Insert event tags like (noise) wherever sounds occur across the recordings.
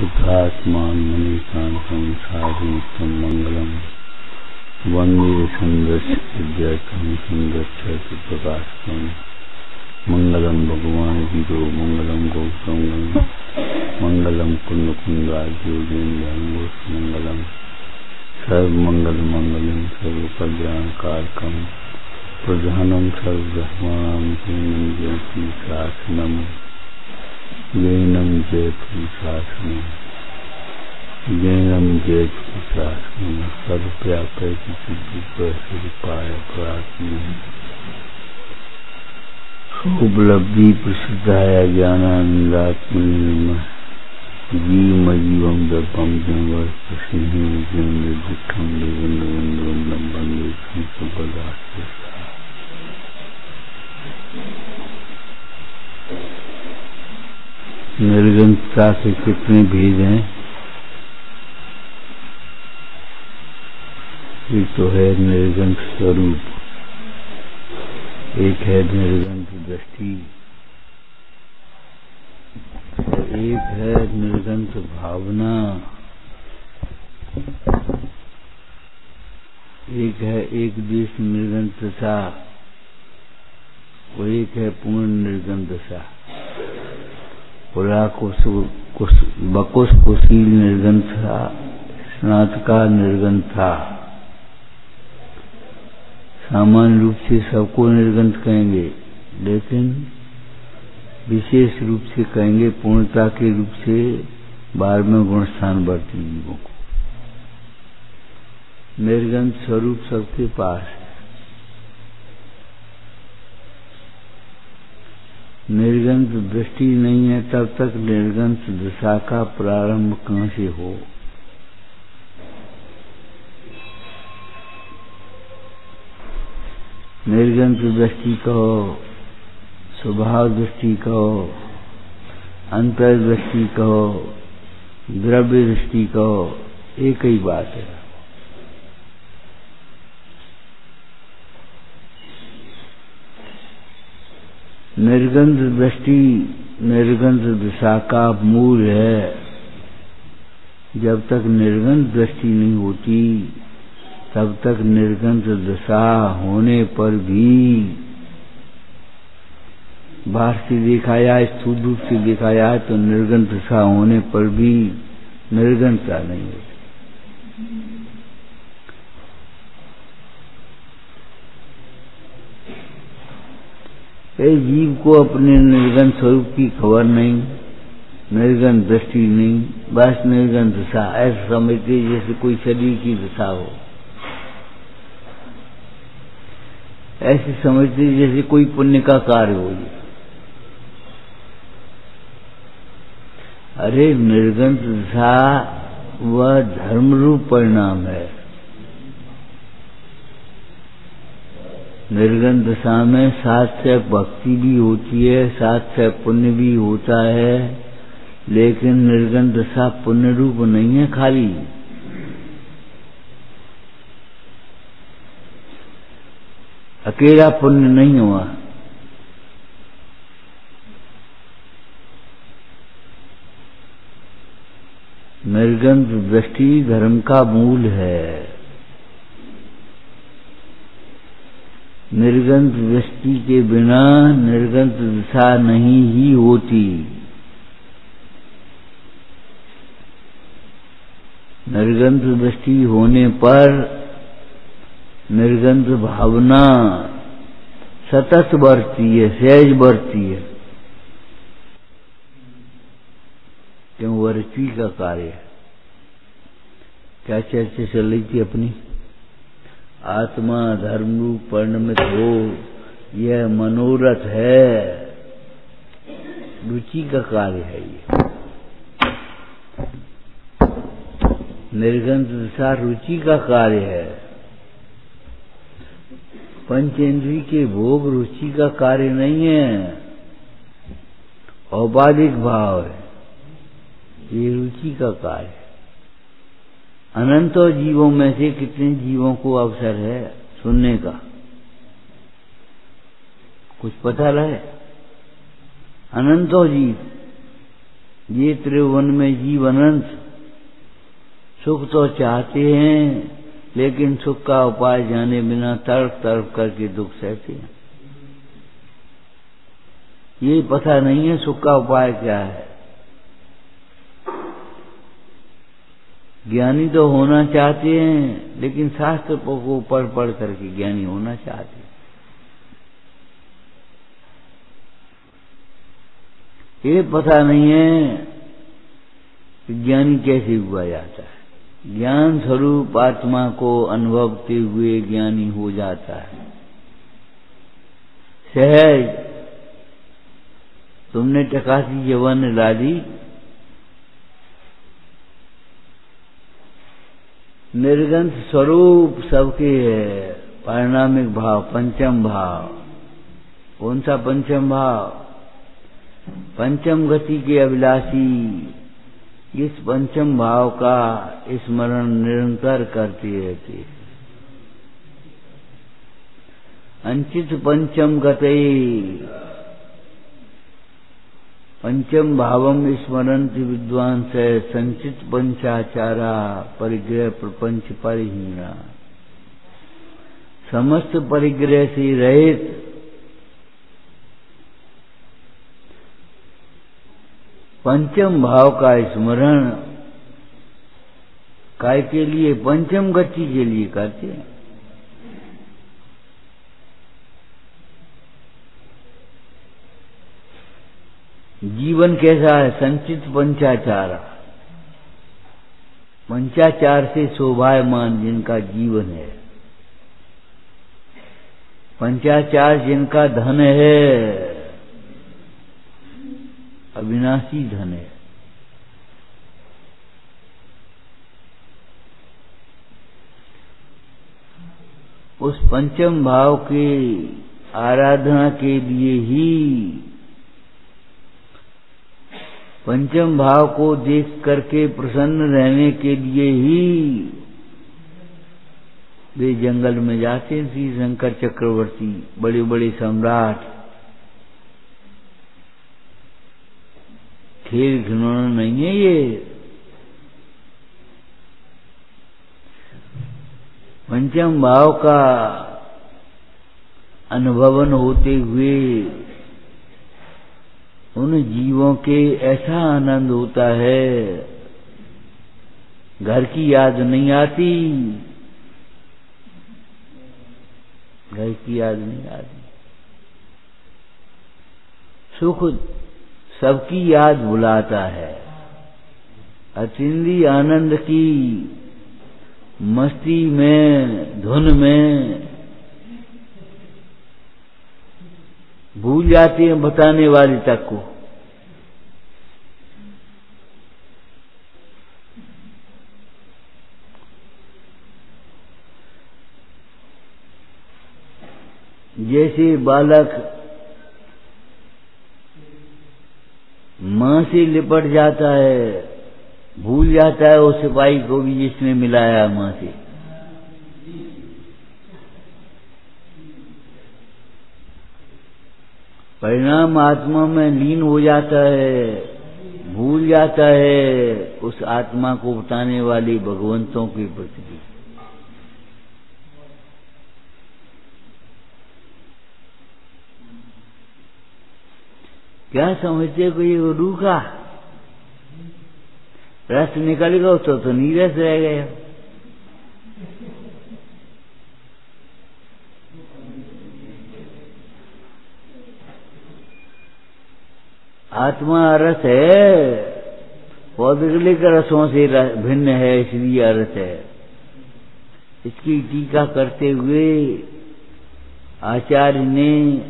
शुद्धात्मान मनीकांतम साधुतम मंगलम वंदे संदर्श विद्यार्थम संदर्श प्रकाशम भगवान वीरो मंगलम गौतम मंगलम कुंद कुंदाजोगेन्द्र मंगलम सर्व मंगल मंगलम सर्व कल्याण कारकम प्रधानम सर्वब्रह्माणम ज्योति शासनम जैनम जयतु शासनम जैनम जयतु शासनम सर्वव्यापक सिद्धिपाय प्रार्थना। उपलब्धि प्रसिद्धाया ज्ञानानंदात्म जीवमजीवम दर्पम जनवर्ष सिंह जिंद दुखम देवेंद्र वंदम वंदे संसदास्ते निर्गंतता के कितने भेद हैं? एक तो है निर्गंत स्वरूप। एक है निर्गंत दृष्टि। एक है निर्गंत भावना। एक है एक देश निर्गंतता वो एक है पूर्ण निर्गंतता बकुश कुशील निर्गंथ था स्नातका निर्गंथ था सामान्य रूप से सबको निर्गंथ कहेंगे, लेकिन विशेष रूप से कहेंगे, पूर्णता के रूप से बारहवें गुण स्थान बढ़ती जीवों को। निर्गंथ स्वरूप सबके पास है। निर्गंत दृष्टि नहीं है, तब तक निर्गंत दशा का प्रारंभ कहाँ से हो? निर्गंत दृष्टि कहो, स्वभाव दृष्टि कहो, अंतर दृष्टि कहो, द्रव्य दृष्टि कहो, एक ही बात है। निर्गंध दृष्टि, निर्गंध दिशा का मूल है। जब तक निर्गंध दृष्टि नहीं होती, तब तक निर्गंध दशा होने पर भी। बाहर से देखा जाए स्थूल रूप से देखा जाए तो निर्गंध दशा होने पर भी निर्गंधता नहीं होती। जीव को अपने निर्गन स्वरूप की खबर नहीं निर्गन दृष्टि नहीं, बस निर्गन दशा, ऐसा समझते जैसे कोई शरीर की दशा हो। ऐसे समझते जैसे कोई पुण्य का कार्य हो अरे निर्गंत दशा, वह धर्म रूप परिणाम है। निर्गन दशा में साथ से भक्ति भी होती है, साथ से पुण्य भी होता है, लेकिन निर्गन दशा पुण्य रूप नहीं है खाली। अकेला पुण्य नहीं हुआ। निर्गंध दृष्टि धर्म का मूल है। निर्गंध दृष्टि के बिना निर्गंत दिशा नहीं ही होती। निर्गंत दृष्टि होने पर निर्गंत भावना सतत बढ़ती है, सहज बढ़ती है। क्यों? वह रुचि का कार्य क्या चर्चा चल रही थी अपनी? आत्मा धर्म रूप परिणमित हो यह मनोरथ है। रुचि का कार्य है ये। निर्गंध दिशा रुचि का कार्य है। पंचेंद्री के भोग रुचि का कार्य नहीं है। औपाधिक भाव है। ये रुचि का कार्य है। अनंतों जीवों में से कितने जीवों को अवसर है सुनने का? कुछ पता रहे? अनंतों जीव, ये त्रिभुवन में जीव अनंत। सुख तो चाहते हैं, लेकिन सुख का उपाय जाने बिना तर्क तर्क करके दुख सहते हैं। ये पता नहीं है सुख का उपाय क्या है। ज्ञानी तो होना चाहते हैं, लेकिन शास्त्र को पढ़ पढ़ करके ज्ञानी होना चाहते हैं। ये पता नहीं है कि ज्ञानी कैसे हुआ जाता है। ज्ञान स्वरूप आत्मा को अनुभवते हुए ज्ञानी हो जाता है। सहज। तुमने टकासी जवान ला डाली निर्गंध स्वरूप सबके है, पारिणामिक भाव, पंचम भाव। कौन सा पंचम भाव? पंचम गति के अभिलाषी, इस पंचम भाव का स्मरण निरंतर करते रहते अंचित पंचम गते पंचम भावम स्मरंत विद्वान से संचित पंचाचारा परिग्रह प्रपंच परिहीना। समस्त परिग्रह से रहित पंचम भाव का स्मरण काय के लिए? पंचम गति के लिए करते हैं। जीवन कैसा है? संचित पंचाचार। पंचाचार से शोभायमान जिनका जीवन है। पंचाचार जिनका धन है, अविनाशी धन है। उस पंचम भाव के आराधना के लिए ही पंचम भाव को देख करके प्रसन्न रहने के लिए ही वे जंगल में जाते श्री शंकर चक्रवर्ती बड़े बड़े सम्राट। खेल खिलौना नहीं है ये। पंचम भाव का अनुभवन होते हुए उन जीवों के ऐसा आनंद होता है। घर की याद नहीं आती। घर की याद नहीं आती। सुख सबकी याद बुलाता है। अचिंदी आनंद की, मस्ती में, धुन में भूल जाती है बताने वाले तक को। जैसे बालक माँ से लिपट जाता है, भूल जाता है उस सिपाही को भी जिसने मिलाया माँ से। परिणाम आत्मा में लीन हो जाता है, भूल जाता है उस आत्मा को बताने वाली भगवंतों की प्रति क्या समझते को ये रूखा? रस निकल गया तो तो नीरस रह गया। आत्मा रस है। पौधगलिक रसों से भिन्न है, इसलिए अर्थ है। इसकी टीका करते हुए आचार्य ने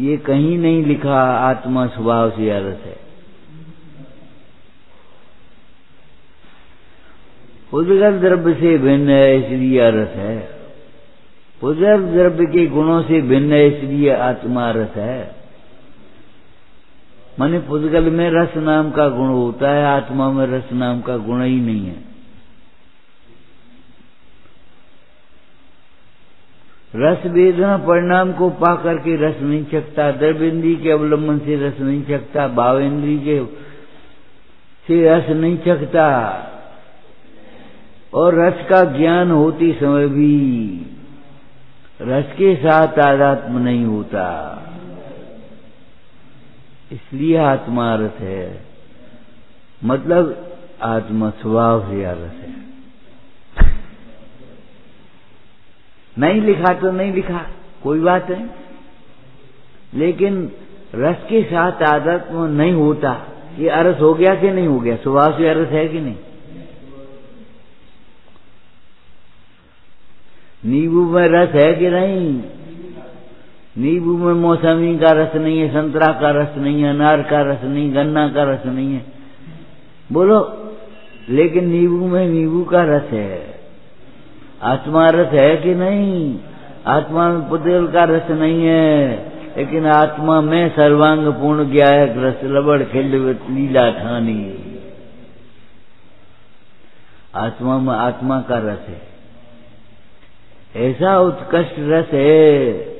ये कहीं नहीं लिखा, आत्मा स्वभाव से अर्थ है। उदगल द्रव्य से भिन्न है, इसलिए अर्थ है। उदर द्रव्य के गुणों से भिन्न है, इसलिए आत्मा रस है। माने पुद्गल में रस नाम का गुण होता है, आत्मा में रस नाम का गुण ही नहीं है। रस वेदना परिणाम को पा करके रस नहीं सकता द्रव्येंद्री के अवलंबन से रस नहीं सकता भावेंद्री के से रस नहीं चखता और रस का ज्ञान होते समय भी रस के साथ आध्यात्म नहीं होता। इसलिए आत्मा रस है। मतलब आत्मा स्वभाव से रस है। नहीं लिखा तो नहीं लिखा, कोई बात नहीं। लेकिन रस के साथ आध्यात्म नहीं होता, ये अरस हो गया कि नहीं हो गया? स्वभाव से अरस है कि नहीं? नींबू में रस है कि नहीं? नींबू में मौसमी का रस नहीं है, संतरा का रस नहीं है, अनार का रस नहीं गन्ना का रस नहीं है। बोलो, लेकिन नींबू में नींबू का रस है। आत्मा रस है कि नहीं? आत्मा में पुतल का रस नहीं है। लेकिन आत्मा में सर्वांग पूर्ण है रस, लबड़ खिल लीला, ठानी। आत्मा में आत्मा का रस है। ऐसा उत्कृष्ट रस है।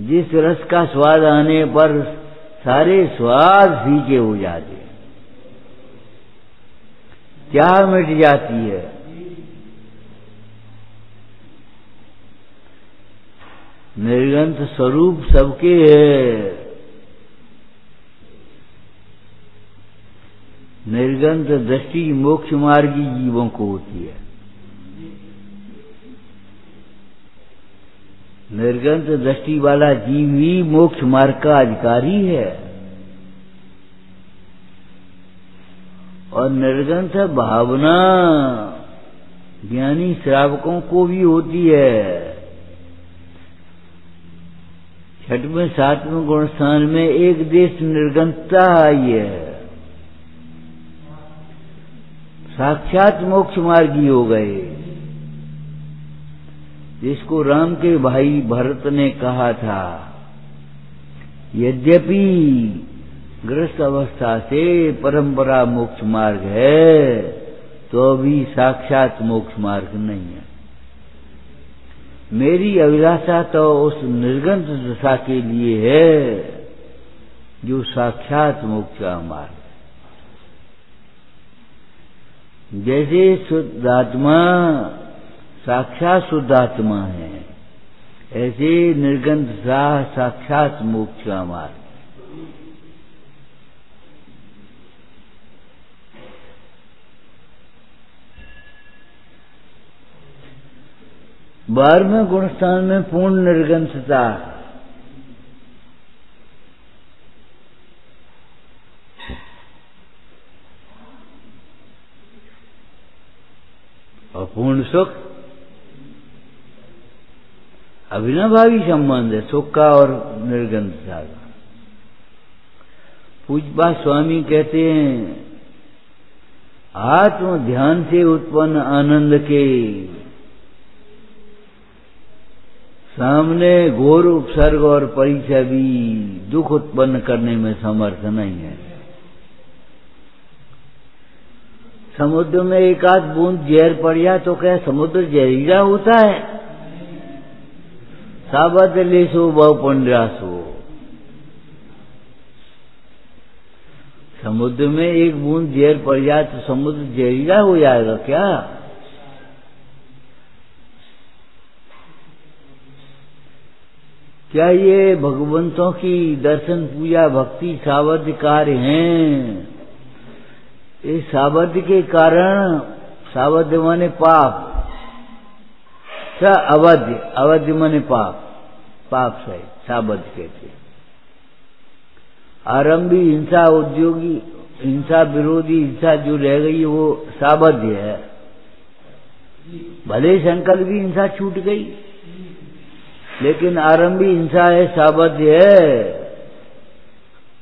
जिस रस का स्वाद आने पर सारे स्वाद फीके हो जाते हैं। क्या मिट जाती है। निर्गंत स्वरूप सबके है। निर्गंत दृष्टि मोक्ष मार्गी जीवों को होती है। निर्गंत दृष्टि वाला जीव ही मोक्ष मार्ग का अधिकारी है। और निर्गंत भावना ज्ञानी श्रावकों को भी होती है। छठवें, सातवें गुण स्थान में एक देश निर्गंतता आई है। साक्षात मोक्ष मार्गी हो गए। जिसको राम के भाई भरत ने कहा था, यद्यपि ग्रस्त अवस्था से परंपरा मोक्ष मार्ग है तो अभी साक्षात मोक्ष मार्ग नहीं है। मेरी अभिलाषा तो उस निर्गंत दशा के लिए है, जो साक्षात मोक्ष का मार्ग जैसे शुद्धात्मा साक्षात शुद्धात्मा है। ऐसे निर्गंध सा साक्षात मोक्ष का मार्ग बारहवें गुणस्थान में पूर्ण निर्गंधता। और पूर्ण सुख। अभिनभावी संबंध है सुख और निर्गंधता का पूजपा स्वामी कहते हैं आत्म ध्यान से उत्पन्न आनंद के सामने घोर उपसर्ग और परिचय भी दुख उत्पन्न करने में समर्थ नहीं है। समुद्र में एक आध बूंद जहर पड़ जाए तो क्या समुद्र जहरीला होता है? ले सो बहु पंड्रासो समुद्र में एक बूंद जेर पड़ जाए तो समुद्र जहरीला हो जाएगा क्या? क्या ये भगवंतों की दर्शन, पूजा, भक्ति सावध कार्य हैं? इस सावध के कारण सावध्य माने पाप। स अवध्य माने पाप। पाप से सावध्य कहते आरंभी हिंसा उद्योगी, हिंसा विरोधी, हिंसा जो रह गई, वो सावध्य है। भले संकल्प भी हिंसा छूट गई, लेकिन आरंभी हिंसा है सावध्य है।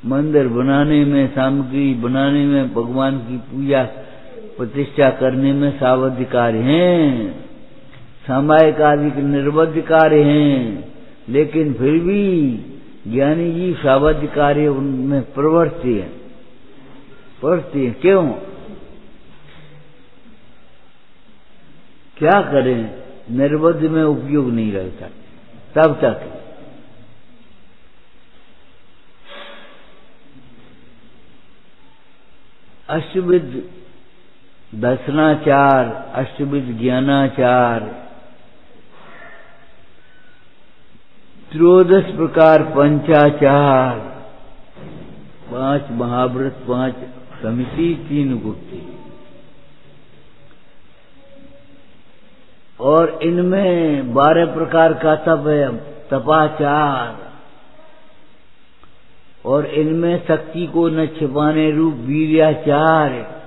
मंदिर बनाने में, सामग्री बनाने में, भगवान की पूजा, प्रतिष्ठा करने में सावध्य कार्य हैं। सामायिक आदि निर्बद्ध कार्य हैं, लेकिन फिर भी ज्ञानी जी सावध्य कार्य उनमें प्रवर्ती है। प्रवर्ती है। क्यों? क्या करें? निर्बद्ध में उपयोग नहीं रहता। तब तक। अष्टविद दर्शनाचार, अष्टविद ज्ञानाचार त्रोदश प्रकार पंचाचार। पाँच महाव्रत, पाँच समिति, तीन गुप्ती। और इनमें बारह प्रकार का तप है, तपाचार। और इनमें शक्ति को न छिपाने रूप वीर्याचार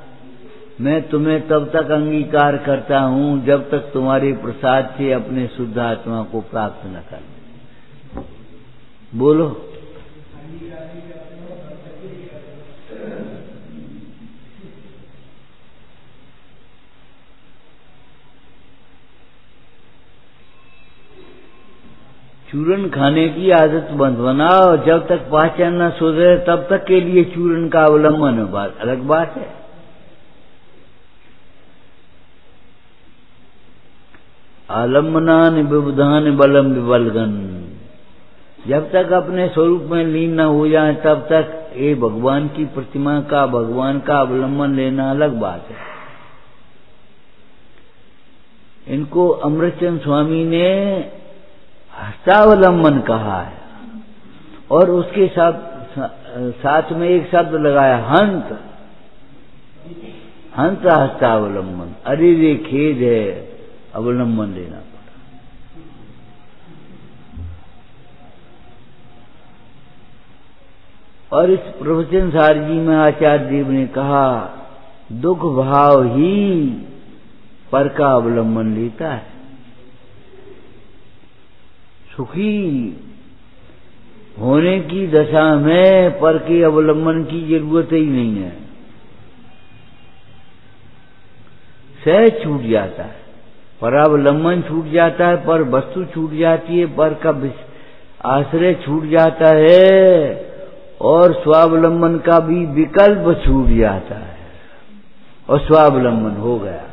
मैं तुम्हें तब तक अंगीकार करता हूँ जब तक तुम्हारे प्रसाद से अपने शुद्ध आत्मा को प्राप्त न कर बोलो। चूरन खाने की आदत बंद बनाओ जब तक पहचान न सुधरे तब तक के लिए चूरन का अवलंबन बात। अलग बात है। आलम्बनान विबुधान बलम विबलगन। जब तक अपने स्वरूप में लीन न हो जाए, तब तक ये भगवान की प्रतिमा का, भगवान का अवलंबन लेना अलग बात है। इनको अमृतचंद स्वामी ने हस्तावलंबन कहा है और उसके साथ साथ में एक शब्द लगाया, हंत। हंत हस्तावलंबन। अरे रे खेद है अवलंबन लेना। और इस प्रवचन सार जी में आचार्य देव ने कहा, दुख भाव ही पर का अवलंबन लेता है। सुखी होने की दशा में पर के अवलंबन की ज़रूरत ही नहीं है। सह छूट जाता है, पर अवलंबन छूट जाता है, पर वस्तु छूट जाती है, पर का आश्रय छूट जाता है और स्वावलंबन का भी विकल्प छूट जाता है और स्वावलंबन हो गया।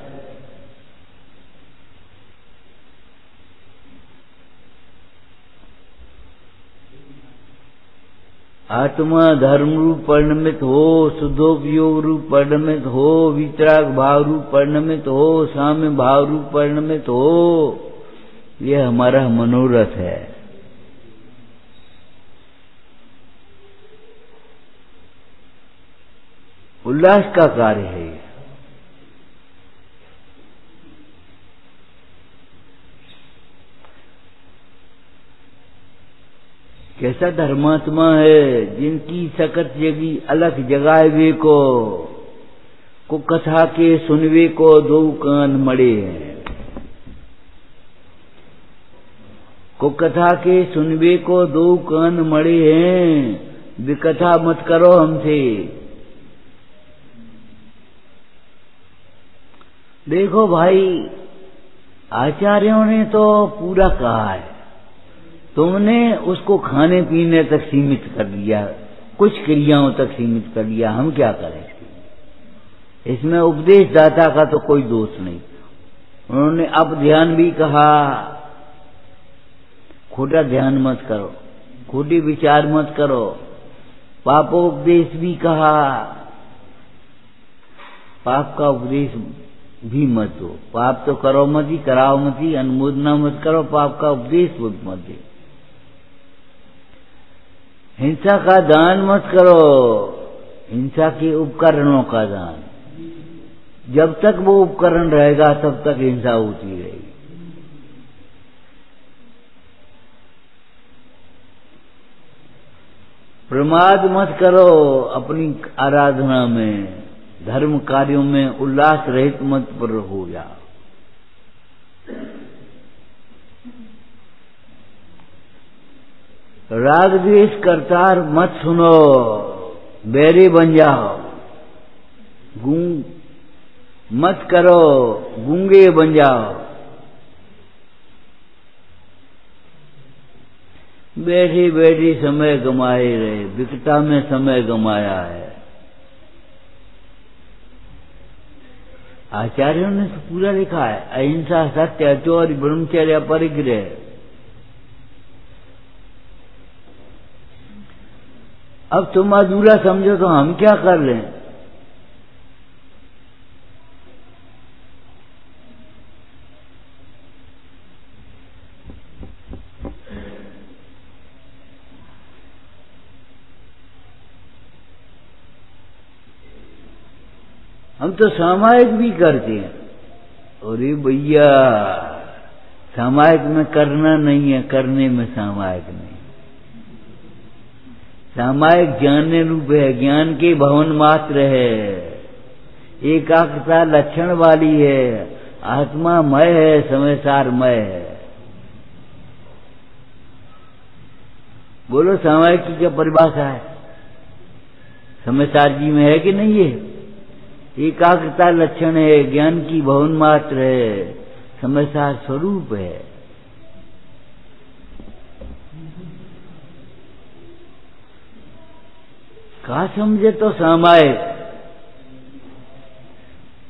आत्मा धर्म रूप परिणमित हो शुद्धोपयोग रूप परिणमित हो, वितराग भाव रूप परिणमित हो, साम्य भाव रूप परिणमित हो, यह हमारा मनोरथ है। उल्लास का कार्य है कैसा धर्मात्मा है, जिनकी सकत जगी अलग जगावे को को कथा के सुनवे को दो कान मड़े हैं। को कथा के सुनवे को दो कान मड़े हैं, विकथा मत करो हमसे। देखो भाई, आचार्यों ने तो पूरा कहा है। तुमने उसको खाने पीने तक सीमित कर दिया, कुछ क्रियाओं तक सीमित कर दिया, हम क्या करें? इसमें उपदेश दाता का तो कोई दोष नहीं। उन्होंने अब ध्यान भी कहा, खोटा ध्यान मत करो, खोटी विचार मत करो। पापोपदेश भी कहा, पाप का उपदेश भी मत हो। पाप तो करो मत ही, कराओ मत ही अनुमोदना मत करो, पाप का उपदेश बुद्ध मत दे हिंसा का दान मत करो, हिंसा के उपकरणों का दान। जब तक वो उपकरण रहेगा, तब तक हिंसा होती रहेगी। प्रमाद मत करो अपनी आराधना में। धर्म कार्यों में उल्लास रहित मत पर हो जाओ राग द्वेष करतार मत सुनो, बैरी बन जाओ। गूंग मत करो, गूँगे बन जाओ। बैठी बैठी समय गमाए रहे विकटा में समय गमाया है। आचार्यों ने तो पूरा लिखा है, अहिंसा, सत्य अचोर ब्रह्मचर्य, परिग्रह। अब तुम अधूरा समझो तो हम क्या कर लें हम तो सामायिक भी करते हैं। अरे भैया, सामायिक में करना नहीं है, करने में सामायिक नहीं। सामायिक जानने रूप है, ज्ञान के भवन मात्र है। एकाग्रता लक्षण वाली है, आत्मा मय है समय सारमय है। बोलो, सामायिक की क्या परिभाषा है? समयसार जी में है कि नहीं है? एकाग्रता लक्षण है, ज्ञान की भवन मात्र है समयसार स्वरूप है। कहा समझे तो सामायिक।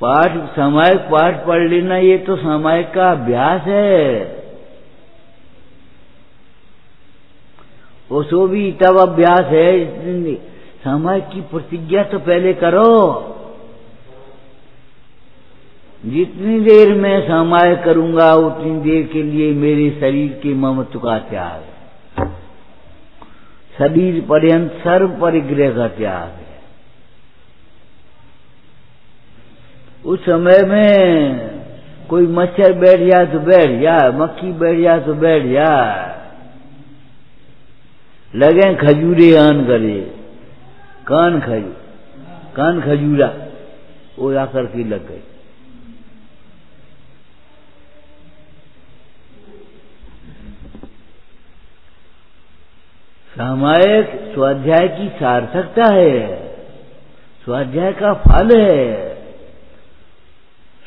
पाठ सामायिक पाठ पढ़ लेना, ये तो सामायिक का अभ्यास है। उसो भी तब अभ्यास है सामायिक की प्रतिज्ञा तो पहले करो। जितनी देर मैं समाय करूँगा, उतनी देर के लिए मेरे शरीर के ममत्व का त्याग शरीर पर्यंत सर्व परिग्रह का त्याग है। उस समय में कोई मच्छर बैठ जाए तो बैठ जाए मक्खी बैठ जाए तो बैठ जाए लगे खजूरे आन करे कान खजू, कान खजूरा, वो आकर के लग गई सामायिक स्वाध्याय की सार्थकता है। स्वाध्याय का फल है।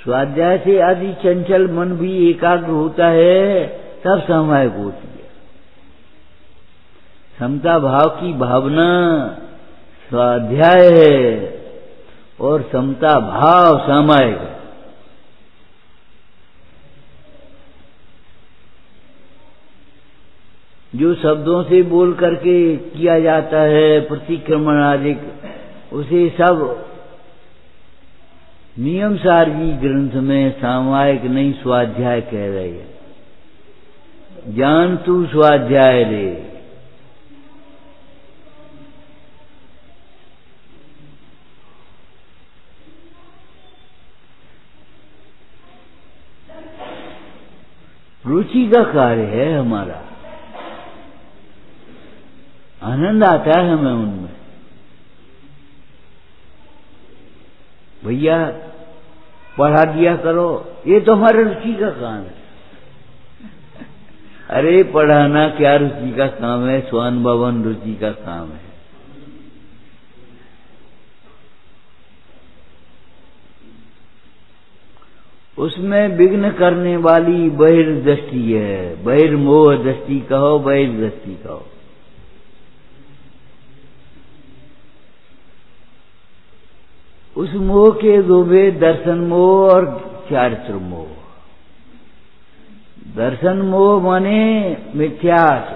स्वाध्याय से आदि चंचल मन भी एकाग्र होता है, तब सामायिक होती है। समता भाव की भावना स्वाध्याय है और समता भाव सामायिक है। जो शब्दों से बोल करके किया जाता है, प्रतिक्रमण आदि, उसे सब नियम सारगी ग्रंथ में सामायिक नहीं, स्वाध्याय कह रहे हैं। जान तू स्वाध्याय रे। रुचि का कार्य है हमारा। आनंद आता है हमें उनमें। भैया, पढ़ा दिया करो, ये तो हमारे रुचि का काम है। अरे, पढ़ाना क्या रुचि का काम है? स्वान भवन रुचि का काम है। उसमें विघ्न करने वाली बहिर्दृष्टि है। बहिर्मोह दृष्टि कहो, बहिर्दृष्टि कहो। उस मोह के दो भेद दर्शन मोह और चारित्र मोह। दर्शन मोह माने मिथ्यास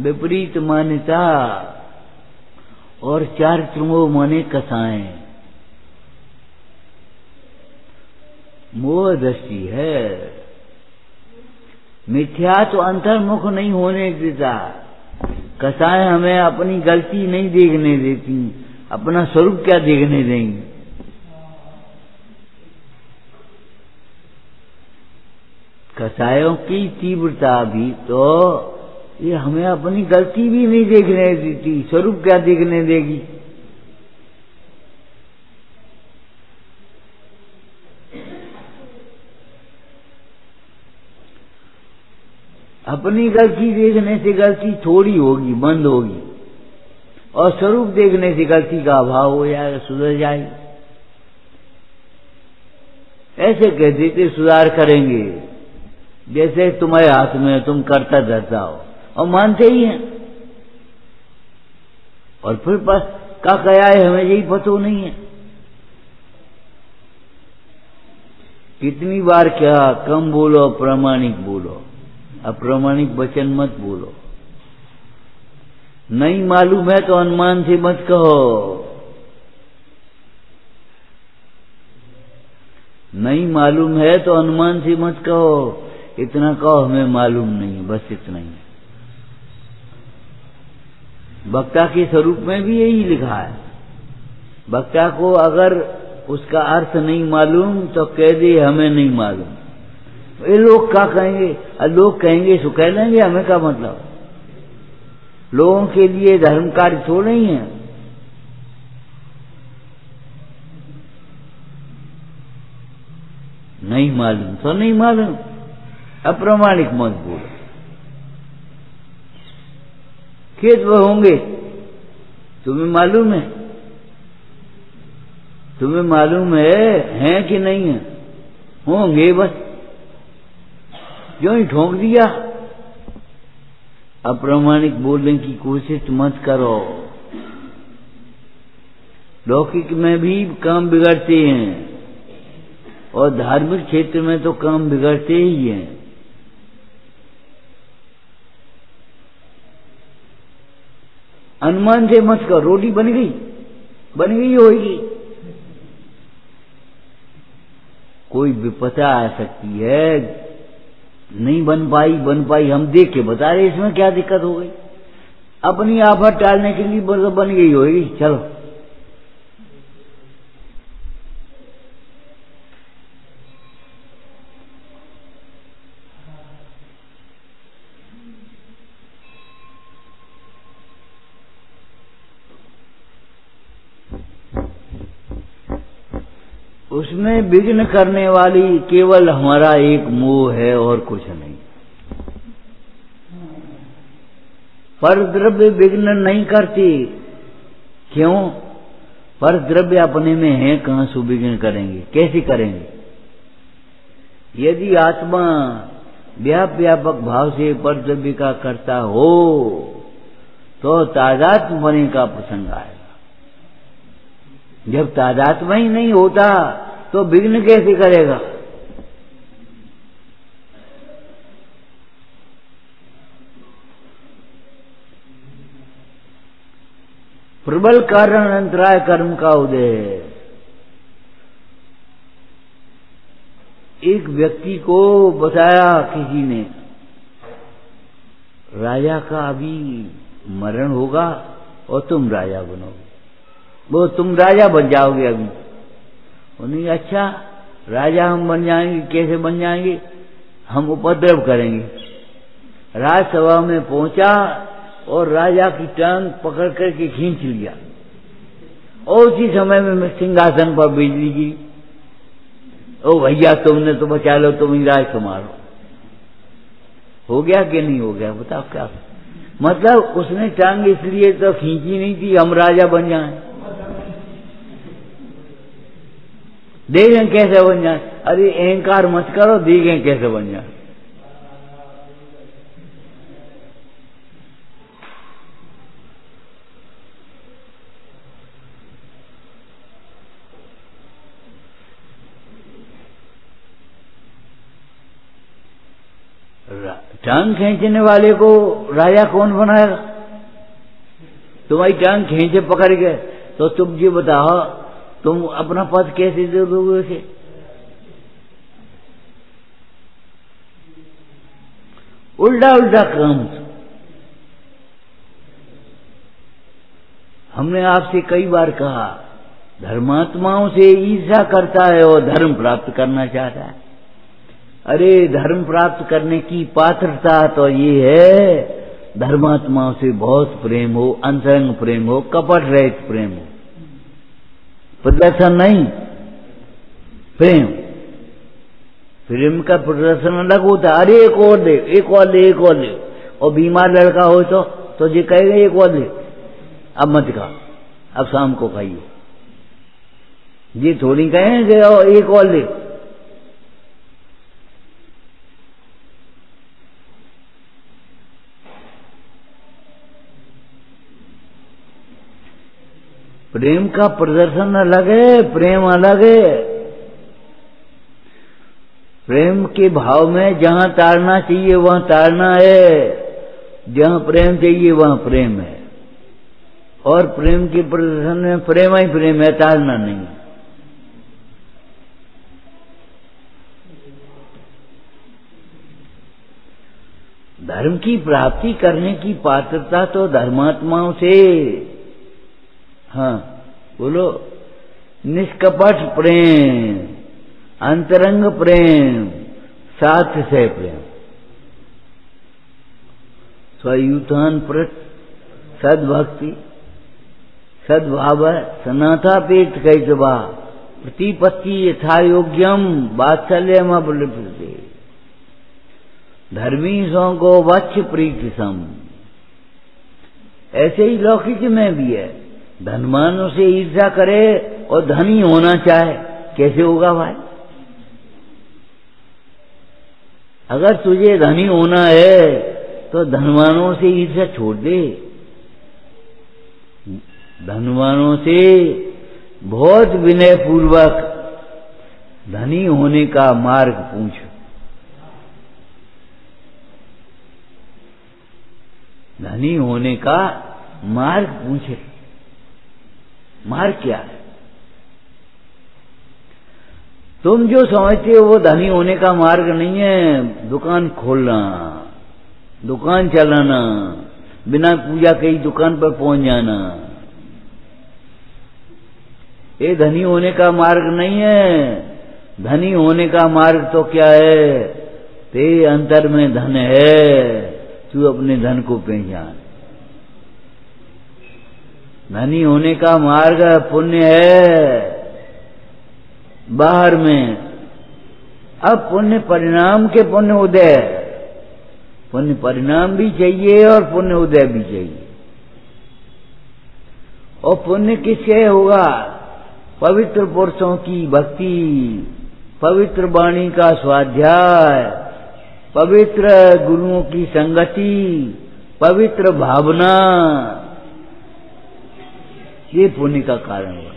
विपरीत मान्यता, और चारित्र मोह माने कसाएँ मोह दृष्टि है। मिथ्या तो अंतर्मुख नहीं होने देता। कसाएँ हमें अपनी गलती नहीं देखने देती, अपना स्वरूप क्या देखने देंगे? कसायों की तीव्रता भी तो ये हमें अपनी गलती भी नहीं देखने देती, स्वरूप क्या देखने देगी? अपनी गलती देखने से गलती थोड़ी होगी बंद होगी, और स्वरूप देखने से गलती का अभाव हो जाएगा, सुधर जाएगी। ऐसे कह देते सुधार करेंगे। जैसे तुम्हारे हाथ में तुम करता धरता हो। और मानते ही हैं। और फिर बस का कया है, हमें यही पतो नहीं है। कितनी बार क्या, कम बोलो, प्रामाणिक बोलो। अप्रामाणिक वचन मत बोलो। नहीं मालूम है तो अनुमान से मत कहो। नहीं मालूम है तो अनुमान से मत कहो। इतना कहो, हमें मालूम नहीं, बस इतना ही। वक्ता के स्वरूप में भी यही लिखा है। वक्ता को अगर उसका अर्थ नहीं मालूम तो कह दे, हमें नहीं मालूम। ये लोग क्या कहेंगे? लोग कहेंगे सो कह लेंगे हमें क्या मतलब? लोगों के लिए धर्म कार्य थोड़ नहीं है। नहीं मालूम तो नहीं मालूम। अप्रमाणिक मत बोलो। खेत वह होंगे। तुम्हें मालूम है? तुम्हें मालूम है, हैं कि नहीं है? होंगे बस। जो ही ठोंक दिया, अप्रमाणिक बोलने की कोशिश मत करो। लौकिक में भी काम बिगड़ते हैं, और धार्मिक क्षेत्र में तो काम बिगड़ते ही हैं। अनुमान से मत कर, रोटी बन गई। बन गई होगी कोई विपता आ सकती है। नहीं बन पाई बन पाई, हम देख के बता रहे इसमें क्या दिक्कत हो गई। अपनी आफत टालने के लिए बन गई होगी चलो। उसमें विघ्न करने वाली केवल हमारा एक मोह है और कुछ नहीं। पर द्रव्य विघ्न नहीं करती। क्यों? पर द्रव्य अपने में है, कहाँ सुविघ्न करेंगे? कैसे करेंगे? यदि आत्मा व्याप व्यापक भाव से पर द्रव्य का करता हो तो तादात्म का प्रसंग आएगा। जब तादात्मा ही नहीं होता तो विघ्न कैसे करेगा? प्रबल कारण अंतराय कर्म का उदय एक व्यक्ति को बताया किसी ने, राजा का अभी मरण होगा और तुम राजा बनोगे। वो तुम राजा बन जाओगे अभी। उन्हें अच्छा राजा हम बन जाएँगे, कैसे बन जाएँगे? हम उपद्रव करेंगे। राजसभा में पहुँचा और राजा की टांग पकड़ करके खींच लिया। और उसी समय में सिंहासन पर बिजली गिरी। ओ भैया, तुमने तो बचा लो, तुम ही राज तुम्हारो हो गया कि नहीं हो गया, बताओ क्या? मतलब उसने टांग इसलिए तो खींची नहीं थी, हम राजा बन जाए। देखें कैसे बन जाए। अरे, अहंकार मत करो, देखें कैसे बन जाए। टांग खींचने वाले को राजा कौन बनाएगा? तुम्हारी टांग खींचे पकड़ के तो तुम जी बताओ तुम अपना पद कैसे दे दोगे उसे? उल्टा उल्टा काम हमने आपसे कई बार कहा, धर्मात्माओं से ईर्षा करता है और धर्म प्राप्त करना चाहता है। अरे, धर्म प्राप्त करने की पात्रता तो ये है, धर्मात्माओं से बहुत प्रेम हो, अंतरंग प्रेम हो कपट रहित प्रेम हो। प्रदर्शन नहीं, प्रेम। प्रेम का प्रदर्शन अलग होता है। अरे, एक और दे, एक और ले एक और ले और बीमार लड़का हो तो तो जी कहेगा, एक और ले अब मत खा अब शाम को खाइए। जी थोड़ी कहेंगे और एक और दे। प्रेम का प्रदर्शन अलग है, प्रेम अलग है। प्रेम के भाव में जहाँ तारना चाहिए, वहाँ तारना है। जहाँ प्रेम चाहिए, वहाँ प्रेम है। और प्रेम के प्रदर्शन में प्रेम ही प्रेम है तारना नहीं। धर्म की प्राप्ति करने की पात्रता तो धर्मात्माओं से। हाँ बोलो, निष्कपट प्रेम, अंतरंग प्रेम, साथ से प्रेम। स्वयुतान प्रत, सद्भक्ति, सद्भाव सनाथा पेट जबा प्रतिपत्ति यथा योग्यम बात्सल्यम अवलिप्यते। धर्मी सो को वच्छ प्रीति सम ऐसे ही लौकिक में भी है। धनवानों से ईर्षा करे और धनी होना चाहे, कैसे होगा भाई? अगर तुझे धनी होना है तो धनवानों से ईर्षा छोड़ दे। धनवानों से बहुत विनय पूर्वक धनी होने का मार्ग पूछ। धनी होने का मार्ग पूछे। मार्ग क्या। है तुम जो समझते हो वो धनी होने का मार्ग नहीं है। दुकान खोलना, दुकान चलाना, बिना पूजा कई दुकान पर पहुँच जाना। ये धनी होने का मार्ग नहीं है। धनी होने का मार्ग तो क्या है? तेरे अंतर में धन है। तू अपने धन को पहचान। धनी होने का मार्ग पुण्य है। बाहर में, अब पुण्य परिणाम के पुण्य उदय पुण्य परिणाम भी चाहिए और पुण्य उदय भी चाहिए। और पुण्य किसके होगा? पवित्र पुरुषों की भक्ति, पवित्र वाणी का स्वाध्याय, पवित्र गुरुओं की संगति, पवित्र भावना। ये पुण्य का कारण हुआ।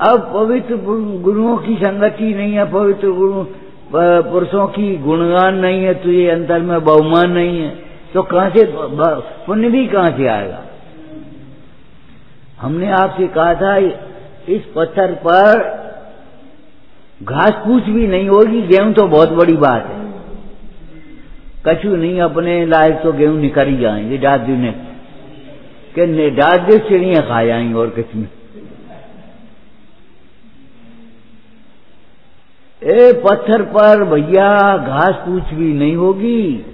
अब पवित्र गुरुओं की संगति नहीं है, पवित्र गुरु पुरुषों की गुणगान नहीं है तुझे अंतर में बहुमान नहीं है। तो कहाँ से पुण्य भी कहाँ से आएगा? हमने आपसे कहा था, इस पत्थर पर घास पूछ भी नहीं होगी, गेहूँ तो बहुत बड़ी बात है। कछु नहीं अपने लायक तो गेहूँ निकल ही जाएँगे डाद ने कि डाद चिड़िया खा जाएँगे और कुछ में ए पत्थर पर भैया, घास पूछ भी नहीं होगी।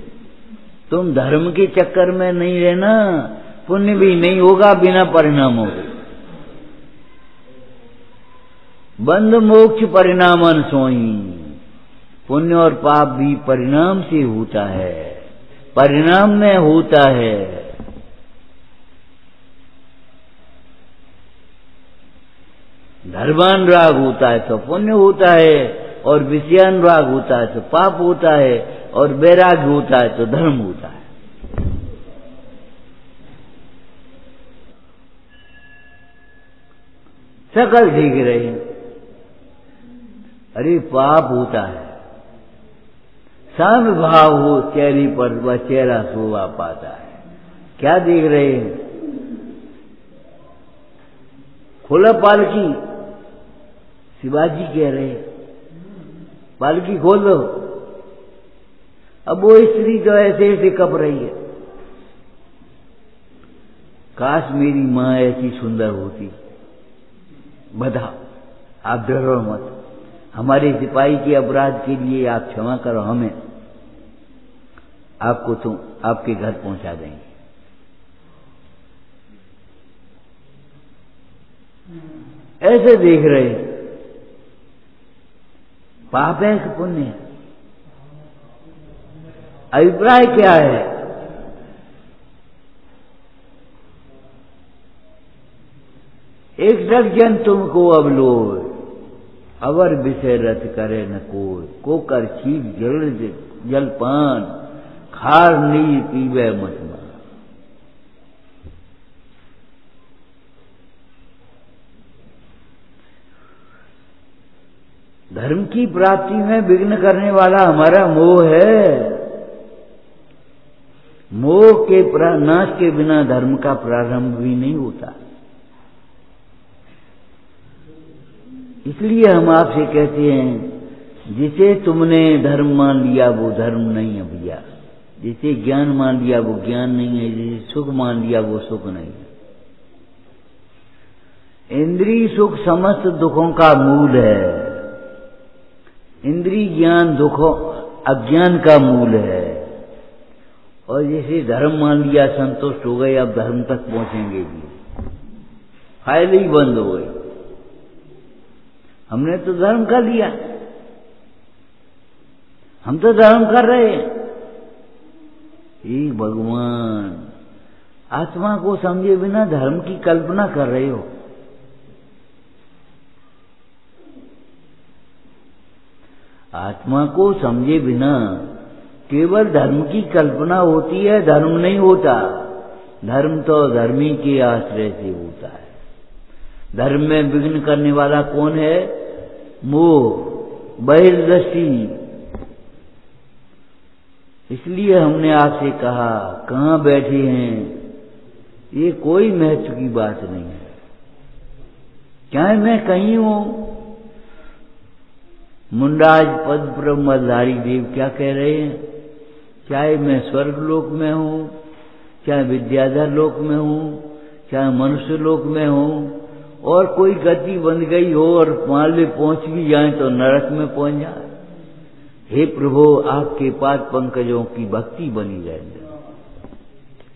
तुम धर्म के चक्कर में नहीं रहना, पुण्य भी नहीं होगा बिना परिणाम होगा बंद मोक्ष परिणामन सोई। पुण्य और पाप भी परिणाम से होता है। परिणाम में होता है। धर्मान राग होता है तो पुण्य होता है, और विषयानुराग होता है तो पाप होता है, और वैराग्य होता है तो धर्म होता है। सकल ठीक रहे। अरे, पाप होता है। साम भाव हो, चेहरे पर वह चेहरा शोभा पाता है। क्या देख रहे हैं? खोला पालकी। शिवाजी कह रहे हैं पालकी खोल दो अब वो स्त्री तो ऐसे ऐसे कप रही है। काश मेरी माँ ऐसी सुंदर होती। बधा, आप डरो मत। हमारे सिपाही के अपराध के लिए आप क्षमा करो हमें। आपको तो आपके घर पहुँचा देंगे। ऐसे देख रहे पाप है। कि पुण्य अभिप्राय क्या है? एक जन तुमको अब लो। अवर विषय रथ करे न कोई। को कर छीक जल जलपान। खार नीर पीवे मत धर्म की प्राप्ति में विघ्न करने वाला हमारा मोह है। मोह के नाश के बिना धर्म का प्रारंभ भी नहीं होता। इसलिए हम आपसे कहते हैं, जिसे तुमने धर्म मान लिया, वो धर्म नहीं है भैया। जिसे ज्ञान मान लिया, वो ज्ञान नहीं है। जिसे सुख मान लिया, वो सुख नहीं है। इंद्री सुख समस्त दुखों का मूल है। इंद्री ज्ञान दुखों, अज्ञान का मूल है। और जैसे धर्म मान लिया, संतुष्ट हो गए, अब धर्म तक पहुँचेंगे भी फ़ाइल ही बंद हो गई। हमने तो धर्म कर लिया। हम तो धर्म कर रहे हैं भगवान, आत्मा को समझे बिना धर्म की कल्पना कर रहे हो। आत्मा को समझे बिना केवल धर्म की कल्पना होती है, धर्म नहीं होता। धर्म तो धर्मी के आश्रय से होता है। धर्म में विघ्न करने वाला कौन है? मोह, बहिर्दृष्टि। इसलिए हमने आपसे कहा, कहाँ बैठे हैं? ये कोई महत्व की बात नहीं है। चाहे मैं कहीं हूँ? मुंडाज पद ब्रह्मधारी देव क्या कह रहे हैं? चाहे मैं स्वर्ग लोक में हूँ, चाहे विद्याधर लोक में हूँ, चाहे मनुष्य लोक में हूँ, और कोई गति बन गई हो और मान ले पहुँच भी जाए तो नरक में पहुँच जाए। हे प्रभु, आपके पाद पंकजों की भक्ति बनी रहे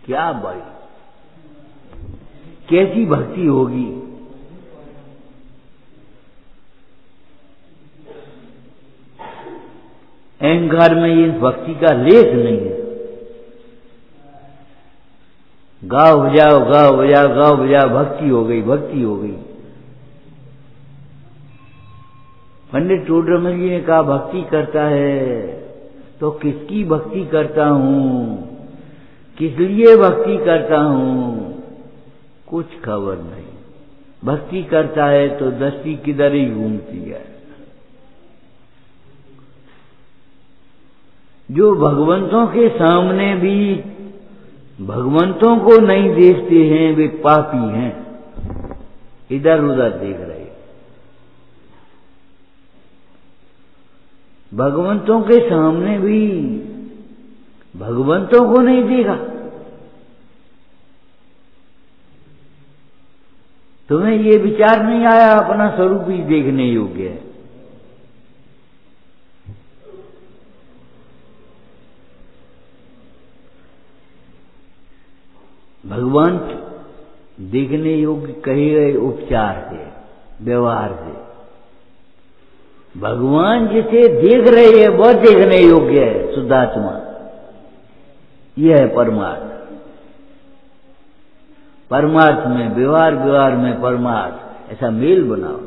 क्या बड़ी कैसी भक्ति होगी? अहंकार में ये भक्ति का लेख नहीं है। गाओ बजाओ गाओ बजाओ गाओ बजाओ, भक्ति हो गई, भक्ति हो गई। पंडित टोडरमल जी ने कहा, भक्ति करता है तो किसकी भक्ति करता हूँ? किस लिए भक्ति करता हूँ? कुछ खबर नहीं। भक्ति करता है तो दृष्टि किधर ही घूमती है? जो भगवंतों के सामने भी भगवंतों को नहीं देखते हैं, वे पापी हैं। इधर उधर देख रहे भगवंतों के सामने भी भगवंतों को नहीं देखा। तुम्हें ये विचार नहीं आया, अपना स्वरूप ही देखने योग्य है। भगवान देखने योग्य कहे गए उपचार से व्यवहार से भगवान जिसे देख रहे हैं, वह देखने योग्य है, शुद्धात्मा। यह है परमार्थ। परमार्थ में, व्यवहार व्यवहार में परमार्थ, ऐसा मेल बनाओ।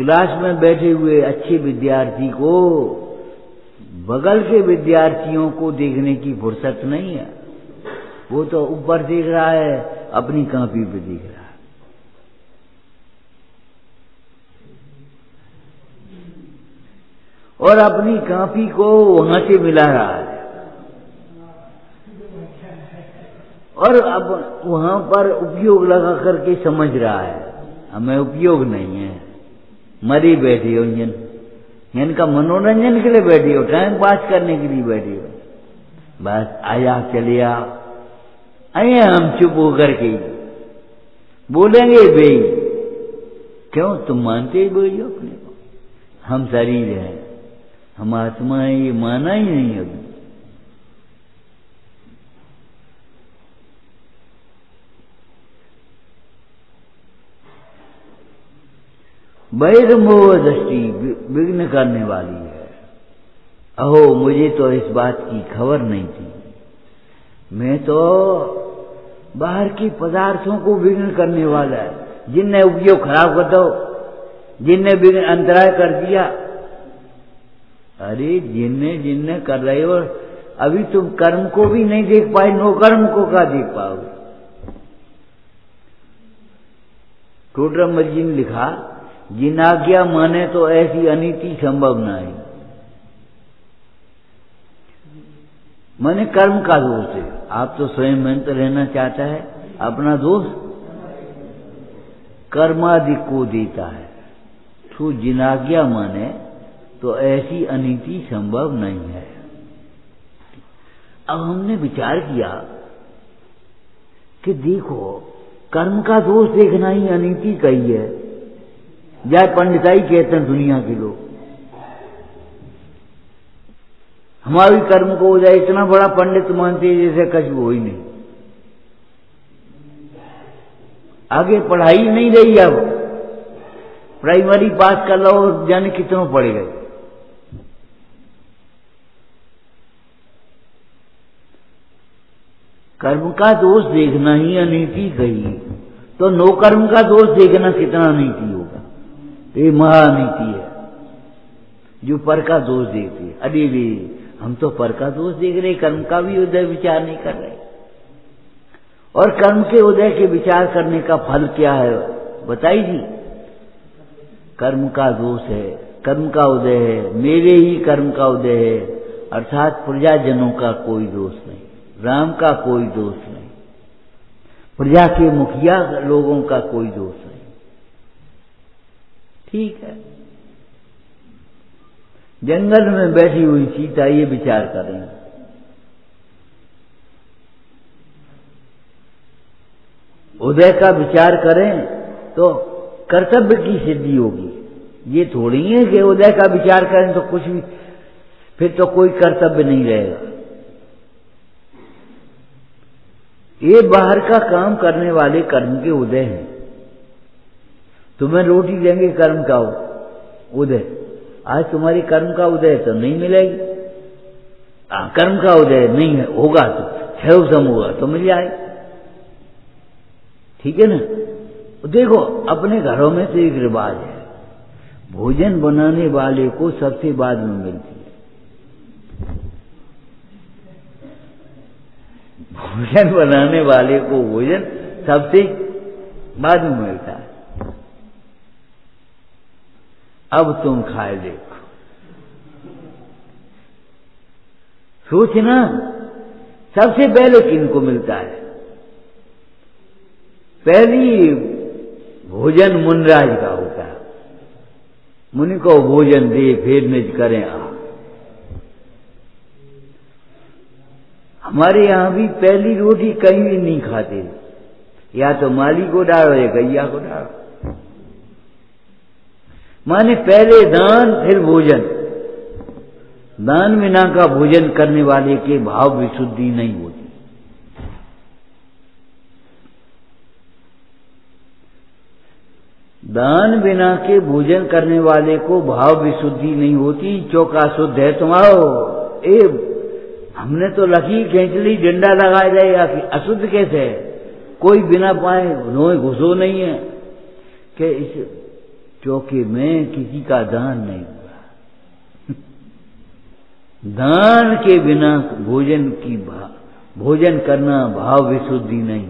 क्लास में बैठे हुए अच्छे विद्यार्थी को, बगल के विद्यार्थियों को देखने की फुर्सत नहीं है। वो तो ऊपर देख रहा है, अपनी कापी पे देख रहा है। और अपनी कापी को वहाँ से मिला रहा है। और अब वहाँ पर उपयोग लगा करके समझ रहा है, हमें उपयोग नहीं है। मरी बैठी हो जन इनका मनोरंजन के लिए बैठी हो, टाइम पास करने के लिए बैठी हो। बस आया चले आओ आइए हम चुप होकर के। बोलेंगे भाई क्यों? तुम मानते ही बोलियो अपने को? हम शरीर हैं। हम आत्मा है ये माना ही नहीं अभी। बहिर्मोह दृष्टि विघ्न करने वाली है। अहो, मुझे तो इस बात की खबर नहीं थी। मैं तो बाहर के पदार्थों को विघ्न करने वाला है। जिनने उपयोग खराब कर दो, जिनने विघ्न अंतराय कर दिया। अरे, जिनने जिनने कर रहे हो, अभी तुम कर्म को भी नहीं देख पाए, नो कर्म को क्या देख पाओगे? टोटरम जी ने लिखा जिनाज्ञा माने तो ऐसी अनिति संभव नहीं। माने कर्म का दोष है। आप तो स्वयं मंत रहना चाहता है, अपना दोष कर्मादि को देता है। तो जिनाज्ञा माने तो ऐसी अनिति संभव नहीं है। अब हमने विचार किया कि देखो, कर्म का दोष देखना ही अनीति कही है। या पंडिताई कहते हैं दुनिया के लोग। हमारी कर्म को हो जाए इतना बड़ा पंडित मानते हैं जैसे कछ हो ही नहीं। आगे पढ़ाई नहीं रही अब। प्राइमरी पास कर लो जाने कितनों पढ़ गए। कर्म का दोष देखना ही अनिति कही तो नो कर्म का दोष देखना कितना अनीति होगा? तो ये महानीति है। जो पर का दोष देखती है। अरे रे, हम तो पर का दोष देख रहे कर्म का भी उदय विचार नहीं कर रहे। और कर्म के उदय के विचार करने का फल क्या है? बताई जी। कर्म का दोष है, कर्म का उदय है, मेरे ही कर्म का उदय है। अर्थात प्रजाजनों का कोई दोष नहीं, राम का कोई दोष नहीं। प्रजा के मुखिया लोगों का कोई दोष नहीं ठीक है। जंगल में बैठी हुई सीता ये विचार कर उदय का विचार करें तो कर्तव्य की सिद्धि होगी। ये थोड़ी है कि उदय का विचार करें तो कुछ भी, फिर तो कोई कर्तव्य नहीं रहेगा। ये बाहर का काम करने वाले कर्म के उदय हैं। तुम्हें रोटी देंगे कर्म का उदय। आज तुम्हारी कर्म का उदय तो नहीं मिलेगी। आ, कर्म का उदय नहीं है होगा तो क्षय सम होगा तो मिल जाए। ठीक है ना? देखो अपने घरों में तो एक रिवाज है। भोजन बनाने वाले को सबसे बाद में मिलती है। भोजन बनाने वाले को भोजन सबसे बाद में मिलता है। अब तुम खाए देखो। सोचना सबसे पहले किनको मिलता है? पहली भोजन मुनराज का होता है। मुनि को भोजन दे, फिर निज करें आ हमारे यहाँ भी पहली रोटी कहीं भी नहीं खाते। या तो माली को डालो या गैया को डालो। माने पहले दान, फिर भोजन। दान बिना का भोजन करने वाले के भाव विशुद्धि नहीं होती। दान बिना के भोजन करने वाले को भाव विशुद्धि नहीं होती। चौका शुद्ध है तुम्हारो ए, हमने तो लकीर खींच ली, डंडा लगाया जाएगा कि अशुद्ध कैसे? है कोई बिना पाए घुसो नहीं है। कि इस चौके मैं किसी का दान नहीं हुआ। (laughs) दान के बिना भोजन की भोजन करना भाव विशुद्धि नहीं।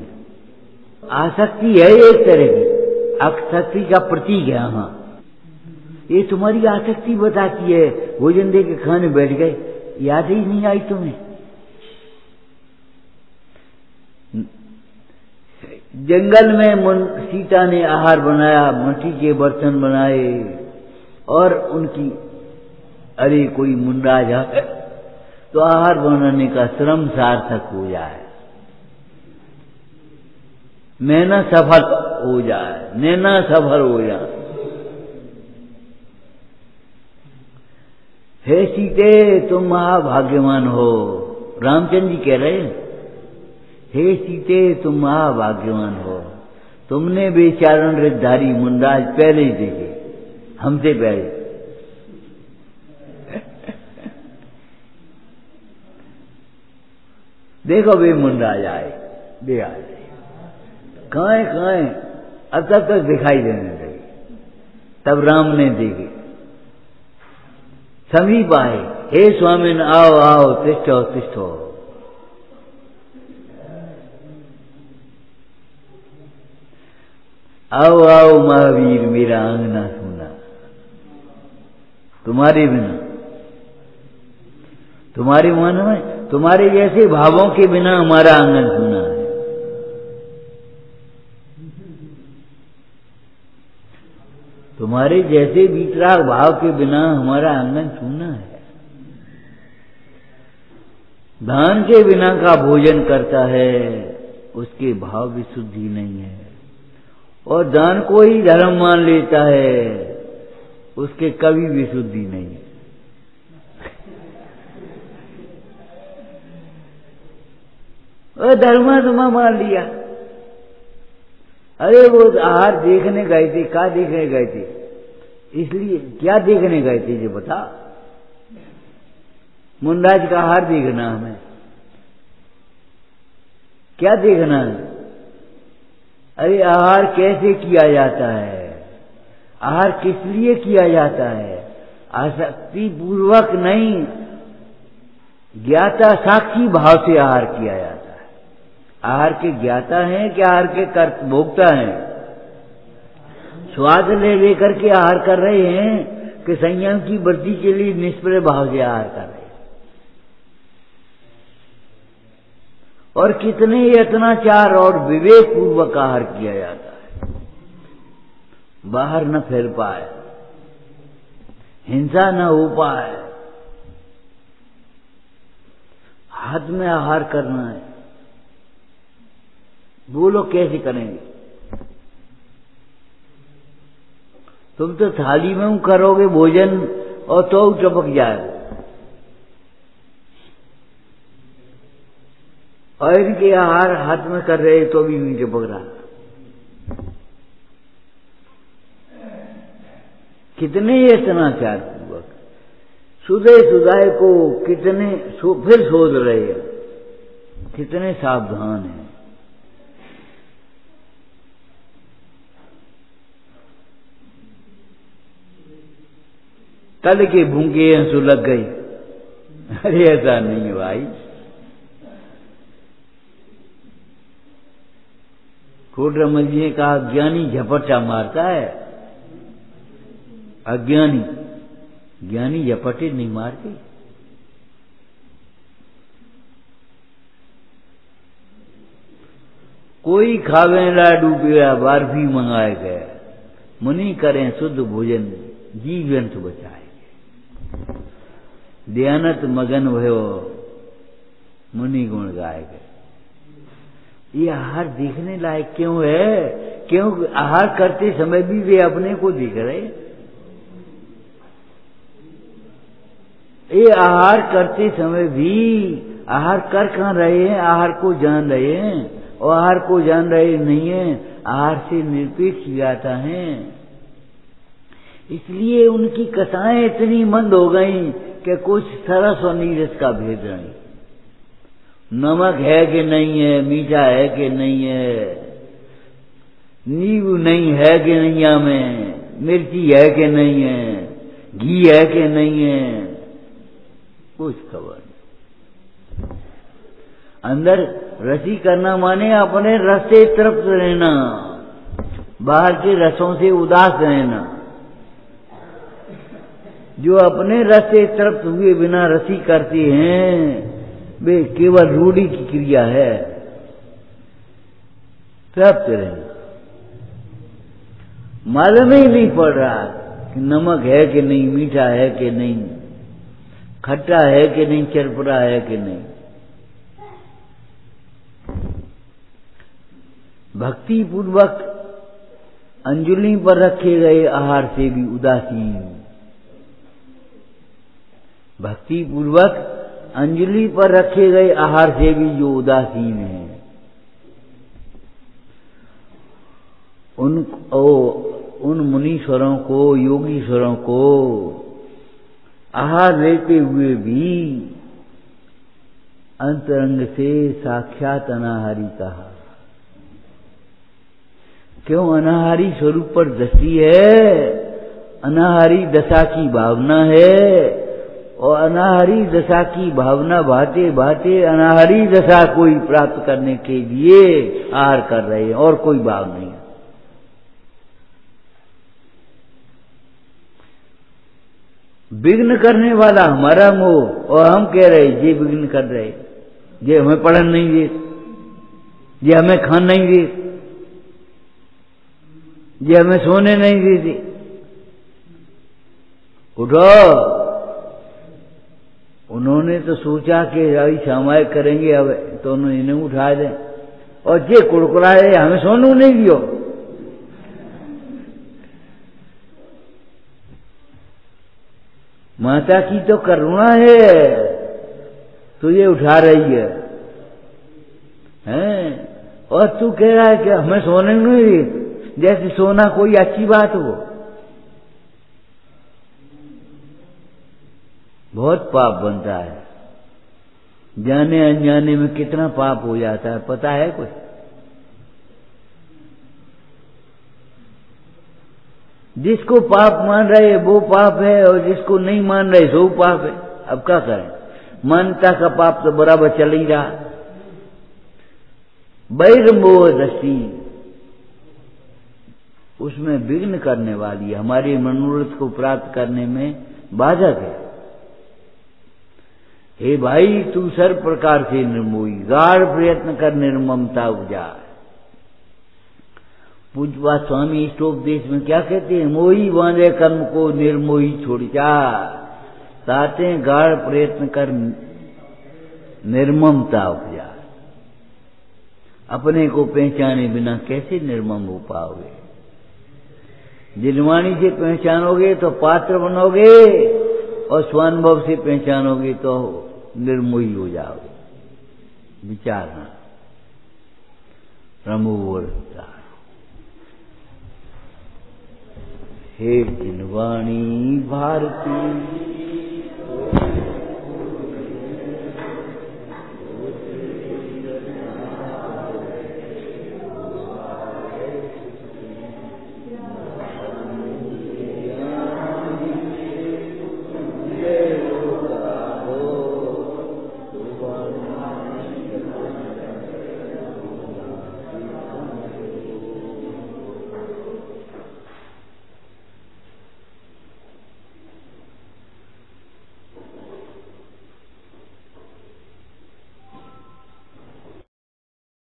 आसक्ति है एक तरह की। आसक्ति का प्रतीक है हाँ ये तुम्हारी आसक्ति बताती है। भोजन दे के खाने बैठ गए। याद ही नहीं आई तुम्हें। जंगल में सीता ने आहार बनाया मट्टी के बर्तन बनाए, और उनकी, अरे कोई मुंडाज है तो आहार बनाने का श्रम सार्थक हो जाए। मेहनत सफल हो जाए, नैना सफल हो जाए। हे सीते, तुम महाभाग्यवान हो। रामचंद्र जी कह रहे हे सीते, तुम महाभाग्यवान हो। तुमने बेचारण रिद्धारी मुंडाज पहले ही देखे। हमसे पहले। देखो वे मुंडाज आए दे आए कहाँ है? कहाँ अब तब तक दिखाई देने लगे। तब राम ने देखे। समीप आए, हे स्वामिन, आओ आओ, तिष्ठो तिष्ठो। आओ आओ महावीर, मेरा आंगना सुना। तुम्हारे बिना। तुम्हारे मन में, तुम्हारे जैसे भावों के बिना हमारा आँगन सुना है। तुम्हारे जैसे वितराग भाव के बिना हमारा आँगन सुना है। धान के बिना का भोजन करता है, उसके भाव विशुद्धि नहीं है। और धन को ही धर्म मान लेता है। उसके कभी विशुद्धि नहीं। धर्मा मान लिया। अरे वो आहार देखने गए थे क्या देखने गए थे? इसलिए क्या देखने गए थे ये बता? मुंडाज का आहार देखना हमें। क्या देखना है? अरे आहार कैसे किया जाता है? आहार किस लिए किया जाता है? आसक्ति पूर्वक नहीं, ज्ञाता साक्षी भाव से आहार किया जाता है। आहार के ज्ञाता है कि आहार के कर्त भोगता है? स्वाद ले लेकर के आहार कर रहे हैं कि संयम की वृद्धि के लिए निष्प्रय भाव से आहार कर रहे हैं। और कितने यत्नाचार और विवेक पूर्वक आहार किया जाता है। बाहर न फैल पाए, हिंसा न हो पाए, हाथ में आहार करना है बोलो कैसे करेंगे? तुम तो थाली में करोगे भोजन और तो चपक जाए और इनके आहार हाथ में कर रहे तो भी चपक रहा कितने यत्नाचार पूर्वक? सुदय सुदाय को कितने फिर सोच रहे हैं, कितने सावधान हैं। तल के भूखे हंसू लग गई। अरे ऐसा नहीं भाई। कोट रमल जी ने कहा ज्ञानी झपटा मारता है। अज्ञानी। ज्ञानी झपटे नहीं मारते। कोई खावे लाडू पीड़ा बारफी मंगाए गए। मुनि करें शुद्ध भोजन, जीव जंतु बचाए दयानत मगन भयो, मुनि गुण गाए गए। ये आहार देखने लायक क्यों है? क्यों आहार करते समय भी वे अपने को देख रहे ये आहार करते समय भी आहार कर कहाँ रहे हैं? आहार को जान रहे हैं? और आहार को जान रहे नहीं है? आहार से निरपेक्ष जाता है। इसलिए उनकी कथाएँ इतनी मंद हो गई कि कुछ सरस और नीरस का भेद नहीं नमक है कि नहीं है, मीठा है कि नहीं है, नींबू नहीं है कि नहीं में मिर्ची है कि नहीं है, घी है कि नहीं है, कुछ खबर नहीं। अंदर रसी करना माने अपने रस से तृप्त रहना, बाहर के रसों से उदास रहना। जो अपने रस से तृप्त हुए बिना रसी करते हैं वे केवल रूढ़ी की क्रिया है। तृप्त रहना मालूम ही नहीं पड़ रहा कि नमक है कि नहीं, मीठा है कि नहीं, खट्टा है कि नहीं चरपरा है कि नहीं। भक्ति पूर्वक अंजुली पर रखे गए आहार से भी उदासीन भक्ति पूर्वक अंजलि पर रखे गए आहार से भी जो उदासीन है। उन ओ, उन मुनीश्वरों को योगीश्वरों को आहार लेते हुए भी अंतरंग से साक्षात अनाहारी कहा। क्यों अनाहारी स्वरूप पर दृष्टि है? अनाहारी दशा की भावना है। और अनाहारी दशा की भावना भाते भाते अनाहरी दशा कोई प्राप्त करने के लिए आहार कर रहे हैं और कोई भाव नहीं। विघ्न करने वाला हमारा मोह और हम कह रहे ये विघ्न कर रहे ये हमें पढ़न नहीं दे। ये हमें खान नहीं दे। ये हमें सोने नहीं देते। उठो। उन्होंने तो सोचा कि अभी समय करेंगे, अब तो इन्हें उठा दे। और जे कुड़कुड़ाए, हमें सोनू नहीं दियो। माता की तो करुणा है तो ये उठा रही है। हैं? और तू कह रहा है कि हमें सोने नहीं, जैसे सोना कोई अच्छी बात हो। बहुत पाप बनता है। जाने अनजाने में कितना पाप हो जाता है, पता है कुछ? जिसको पाप मान रहे वो पाप है, और जिसको नहीं मान रहे, सो पाप है। अब क्या करें? मानता का पाप तो बराबर चल ही रहा। बैरमोह दृष्टि। उसमें विघ्न करने वाली, हमारे मनोरथ को प्राप्त करने में बाधक है। हे भाई, तू सर प्रकार से निर्मोही, गाढ़ प्रयत्न कर निर्ममता उपजा पूजवा स्वामी इष्टोपदेश में क्या कहते हैं? मोही बांधे कर्म को निर्मोही छोड़ जा। ताते गाढ़ प्रयत्न कर निर्ममता उपजा अपने को पहचाने बिना कैसे निर्मम हो पाओगे? जिनवाणी से पहचानोगे तो पात्र बनोगे और स्वानुभव से पहचानोगे तो निर्मोही हो जाओगे विचारना प्रमोदता हे जिनवाणी भारती